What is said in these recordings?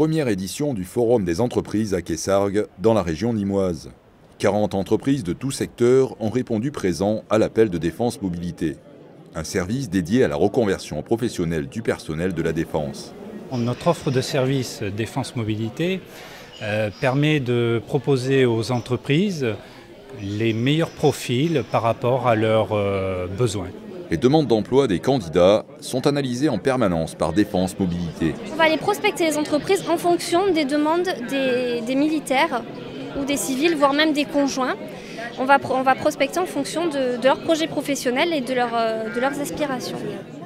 première édition du Forum des entreprises à Quessargues, dans la région nimoise. 40 entreprises de tout secteur ont répondu présent à l'appel de Défense Mobilité, un service dédié à la reconversion professionnelle du personnel de la défense. Notre offre de service Défense Mobilité euh, permet de proposer aux entreprises les meilleurs profils par rapport à leurs euh, besoins. Les demandes d'emploi des candidats sont analysées en permanence par Défense Mobilité. On va aller prospecter les entreprises en fonction des demandes des, des militaires ou des civils, voire même des conjoints. On va, on va prospecter en fonction de, de leurs projets professionnels et de, leur, euh, de leurs aspirations.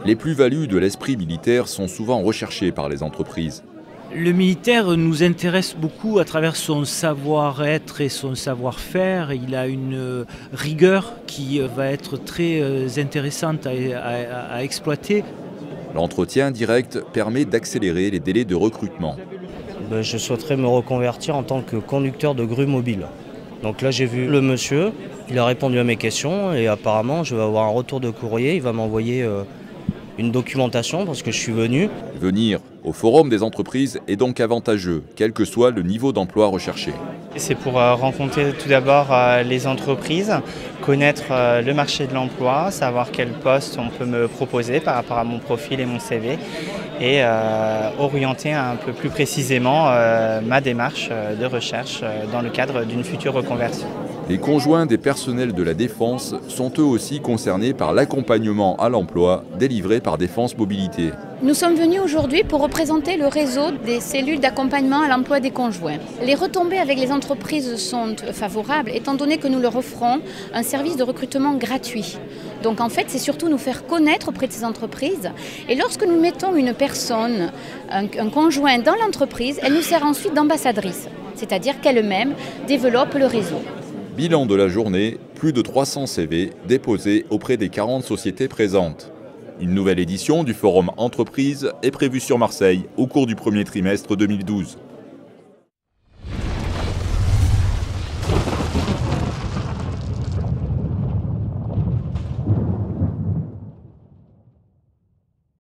Les plus-values de l'esprit militaire sont souvent recherchées par les entreprises. Le militaire nous intéresse beaucoup à travers son savoir-être et son savoir-faire. Il a une rigueur qui va être très euh, intéressante à, à, à exploiter. L'entretien direct permet d'accélérer les délais de recrutement. Ben, je souhaiterais me reconvertir en tant que conducteur de grue mobile. Donc là j'ai vu le monsieur, il a répondu à mes questions et apparemment je vais avoir un retour de courrier, il va m'envoyer euh, une documentation parce que je suis venu. Venir au forum des entreprises est donc avantageux, quel que soit le niveau d'emploi recherché. C'est pour euh, rencontrer tout d'abord euh, les entreprises, connaître le marché de l'emploi, savoir quel poste on peut me proposer par rapport à mon profil et mon CV et euh, orienter un peu plus précisément euh, ma démarche de recherche dans le cadre d'une future reconversion. Les conjoints des personnels de la Défense sont eux aussi concernés par l'accompagnement à l'emploi délivré par Défense Mobilité. Nous sommes venus aujourd'hui pour représenter le réseau des cellules d'accompagnement à l'emploi des conjoints. Les retombées avec les entreprises sont favorables étant donné que nous leur offrons un service de recrutement gratuit. Donc en fait, c'est surtout nous faire connaître auprès de ces entreprises. Et lorsque nous mettons une personne, un, conjoint dans l'entreprise, elle nous sert ensuite d'ambassadrice, c'est-à-dire qu'elle-même développe le réseau. Bilan de la journée, plus de 300 CV déposés auprès des 40 sociétés présentes. Une nouvelle édition du Forum Entreprise est prévue sur Marseille au cours du premier trimestre 2012.